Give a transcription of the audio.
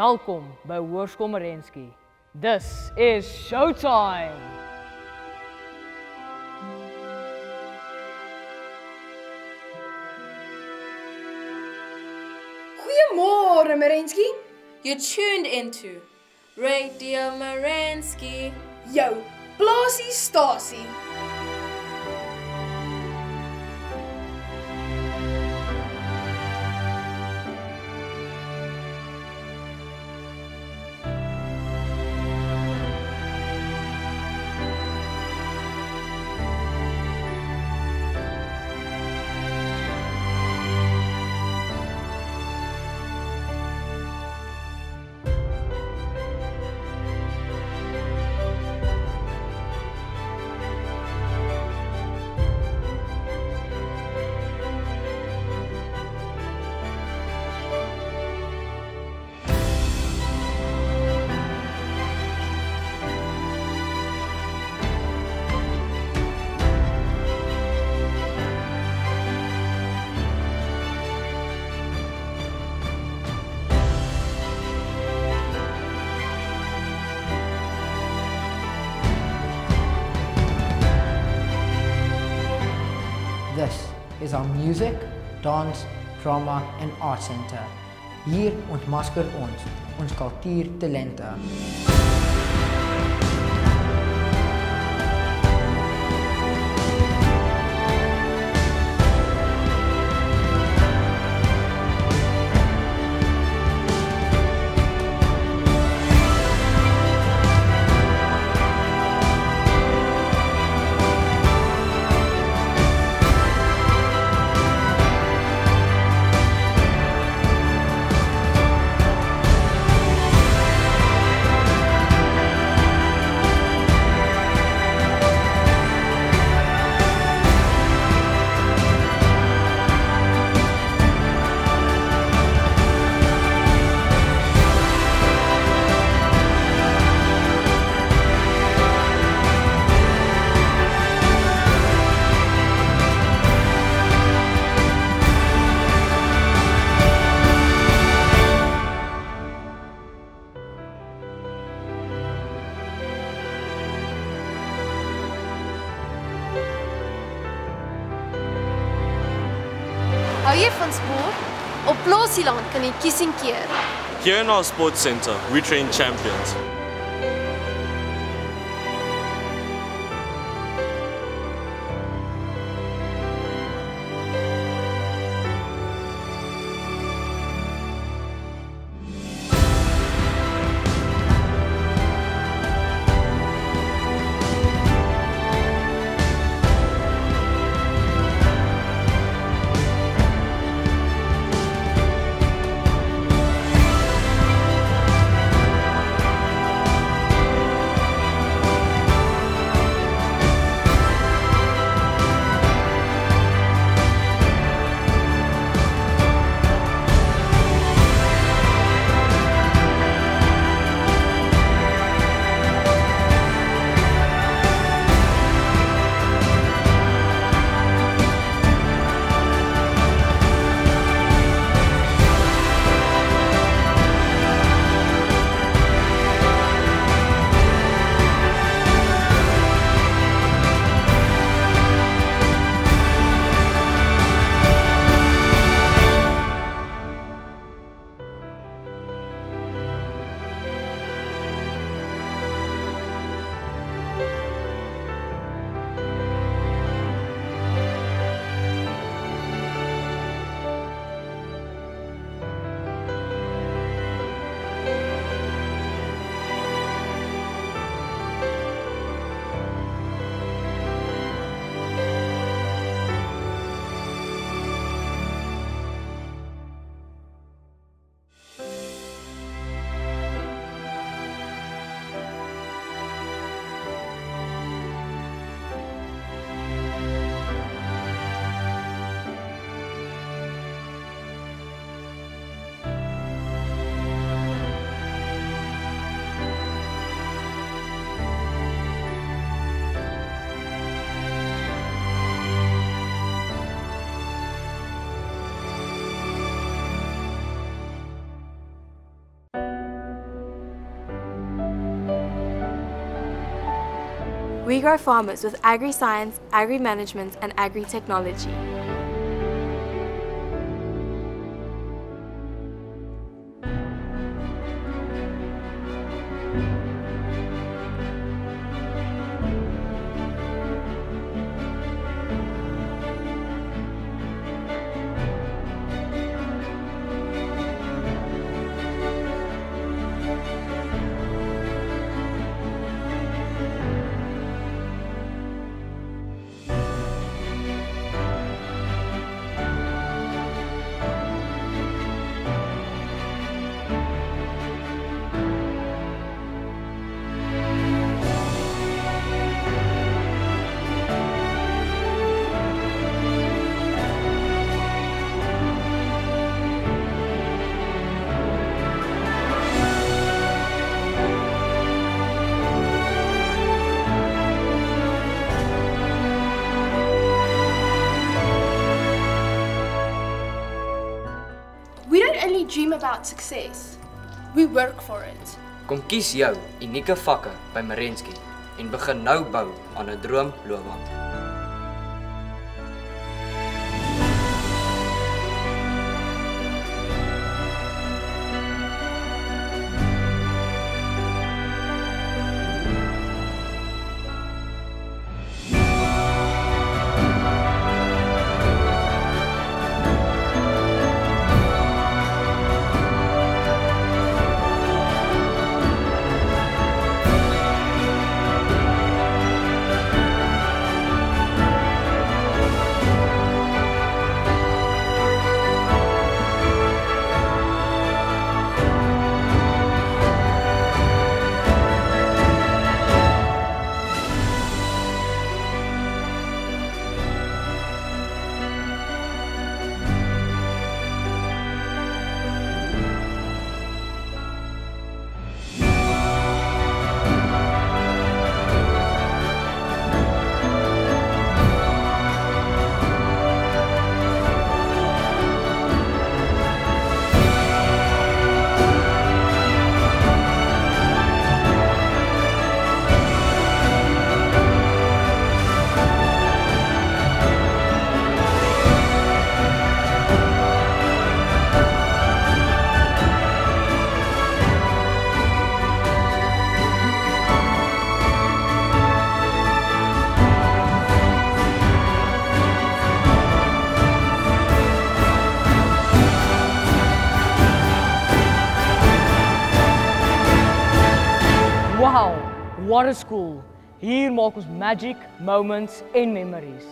Welkom by Hoërskool Merensky. This is showtime. Goeiemôre, Merensky. You tuned into Radio Marensky. Jou plaasie is our music, dance, drama en art center. Hier ontmasker ons ons kultuurtalente. Here in our sports center, we train champions. We grow farmers with agri-science, agri-management and agri-technology. Don't only dream about success, we work for it. Kom kies jou unieke vakke by Merensky en begin nou bou aan 'n droomloopbaan. What a school. Hier maak ons magic moments en memories.